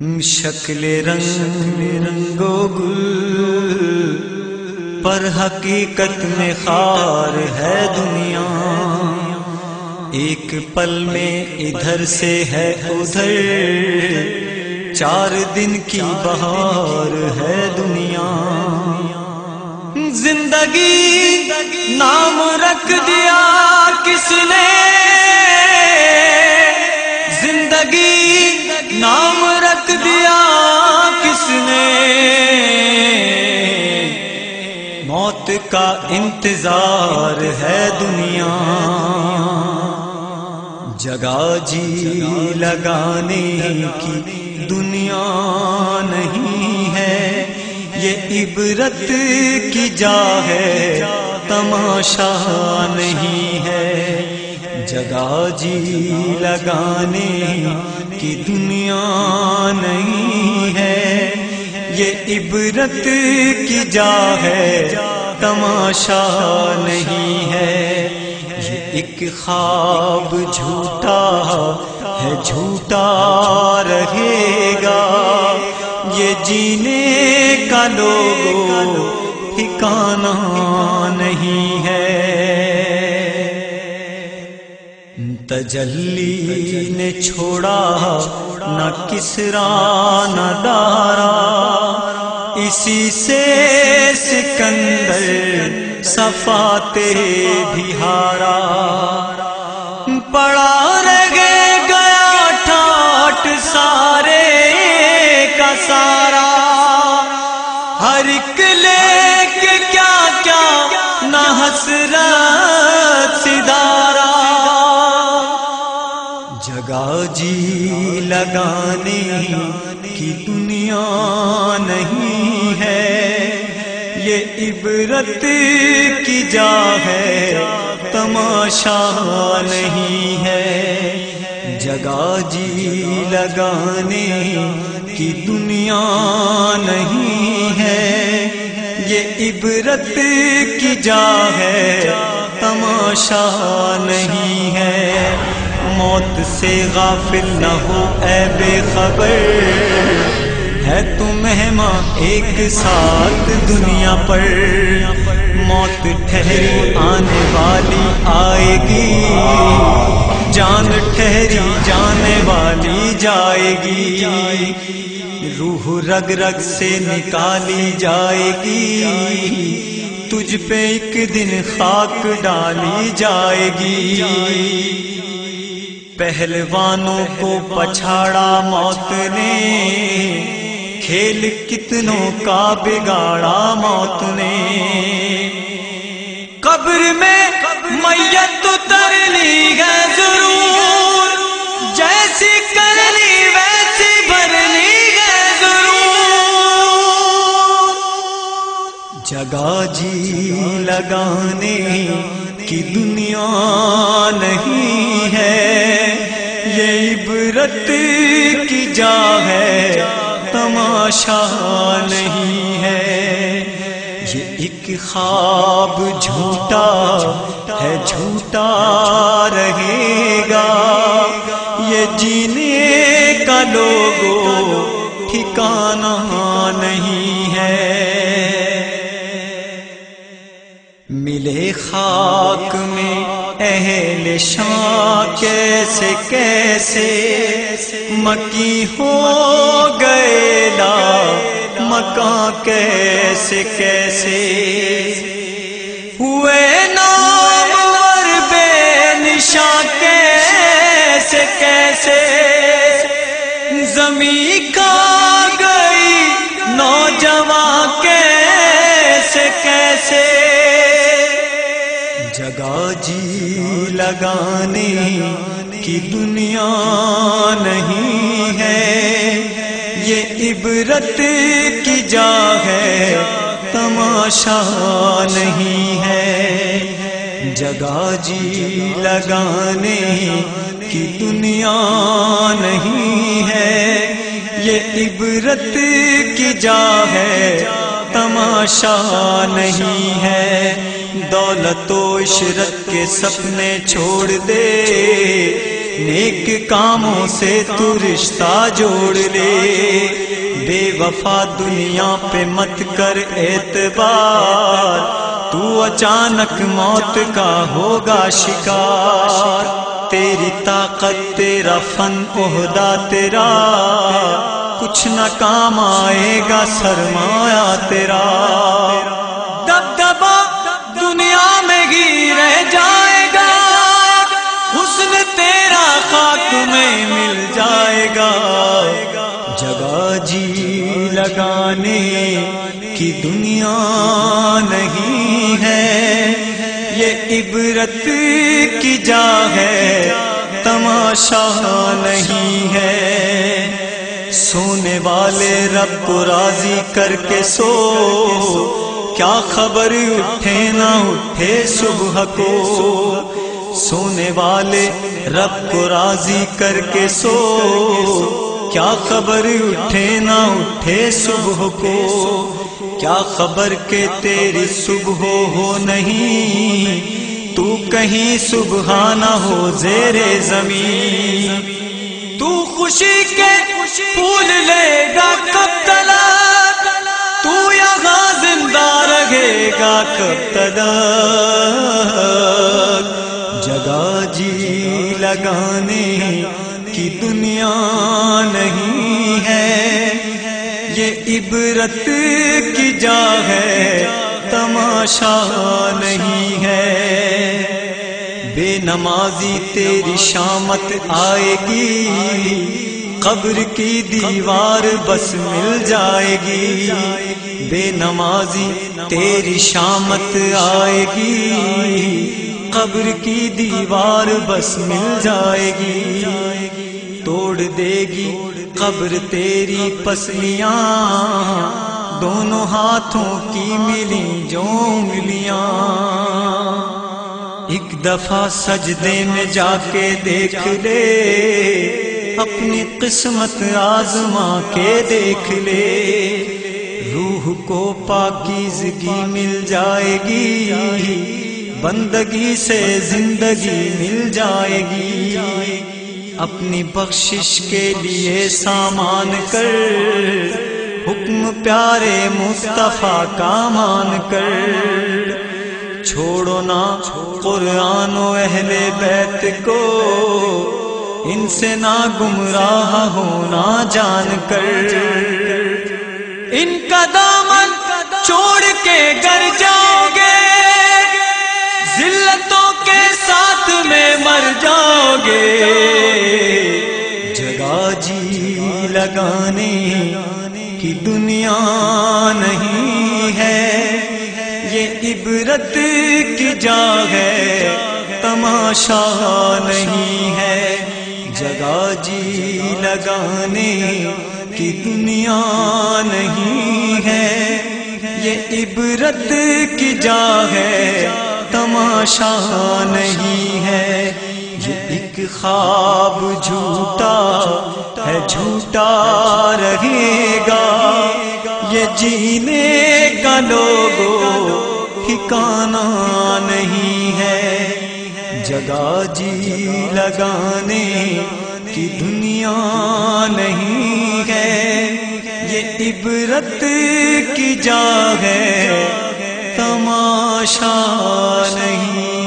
शक्ल रंग रंगो गुल पर हकीकत में खार है दुनिया। एक पल में इधर से है उधर, चार दिन की बहार है दुनिया। ज़िंदगी नाम रख दिया किसने? ज़िंदगी नाम किसने? मौत का इंतज़ार है दुनिया। जगा जी लगाने की दुनिया नहीं है। ये इबरत की जा है, तमाशा नहीं है। जगा जी लगाने की दुनिया नहीं है। ये इबरत की जा है, तमाशा नहीं है। ये एक ख्वाब झूठा है, झूठा रहेगा। ये जीने का लोगो ठिकाना तजल्ली ने छोड़ा न किसरा, न दारा। इसी से सिकंदर सफाते भी हारा। पड़ा रहे गया ठाट सारे का सारा। हर एक लेक क्या क्या न हसरत जी लगाने की दुनिया नहीं है। ये इबरत की जा है, तमाशा नहीं है। जगा जी लगाने की दुनिया नहीं है। ये इबरत की जा है, तमाशा नहीं है। मौत से गाफिल न हो, ऐ बेखबर। है तू मेहमा एक साथ दुनिया पर। मौत ठहरी आने वाली आएगी। जान ठहरी जाने वाली जाएगी। रूह रग रग से निकाली जाएगी। तुझ पे एक दिन खाक डाली जाएगी। पहलवानों को पछाड़ा मौत ने। खेल कितनों का बिगाड़ा मौत ने। कब्र में मैयत उतर ली है ज़रूर। जैसी कर ली, वैसी भर ली है ज़रूर। जगा जी लगाने की दुनिया नहीं है। ये इबरत की जा है, तमाशा नहीं है। ये एक ख्वाब झूठा है, झूठा रहेगा। ये जीने का लोगो खाक में अहल शाह कैसे कैसे मकी हो गएला मका कैसे कैसे लगाने की दुनिया नहीं है। ये इबरत की जा है, तमाशा नहीं है। जगा जी लगाने की दुनिया नहीं है। ये इबरत की जा है, तमाशा नहीं है। दौलतो इशरत के सपने छोड़ दे। नेक कामों से तू रिश्ता जोड़ ले। बेवफा दुनिया पे मत कर एतबार। तू अचानक मौत का होगा शिकार। तेरी ताकत, तेरा फन, ओहदा तेरा। कुछ न काम आएगा, सरमाया तेरा। में मिल जाएगा। जगह जी लगाने की दुनिया नहीं है। ये इबरत की जा है, तमाशा नहीं है। सोने वाले रब को राज़ी करके सो। क्या खबर उठे ना उठे सुबह को? सोने वाले रब को राज़ी करके सो। क्या खबर उठे ना उठे सुबह को? क्या खबर के तेरी सुबह हो नहीं? तू कहीं सुबह ना हो जेरे ज़मीन। तू खुशी के फूल लेगा कब तलक तू यहाँ ज़िंदा रहेगा कब तलक जगह जी, लगाने की दुनिया नहीं है। ये इबरत की जा है, तमाशा नहीं है। बेनमाजी तेरी शामत आएगी, कब्र की दीवार बस मिल जाएगी। बेनमाजी तेरी शामत आएगी कब्र की दीवार बस मिल जाएगी। तोड़ देगी कब्र तेरी पसलियाँ। दोनों हाथों की मिली जो उंगलियाँ। एक दफ़ा सजदे में जाके देख ले। अपनी किस्मत आजमा के देख ले। रूह को पाकिजगी मिल जाएगी। बंदगी से ज़िंदगी मिल जाएगी। अपनी बख्शिश के लिए सामान कर, हुक्म प्यारे मुस्तफ़ा का मान कर। छोड़ो ना कुरान अहले बैत को, इनसे ना गुमराह होना जान कर। इनका दामन छोड़ के घर जाओगे लगाने की दुनिया नहीं है। ये इबरत की जा है, तमाशा नहीं है। जगह जी लगाने की दुनिया नहीं है। ये इबरत की जा है, तमाशा नहीं है। ये एक ख्वाब झूठा झूठा रहेगा। ये जीने का लोगो ठिकाना नहीं है। जगह जी लगाने की दुनिया नहीं है। ये इबरत की जा है। तमाशा नहीं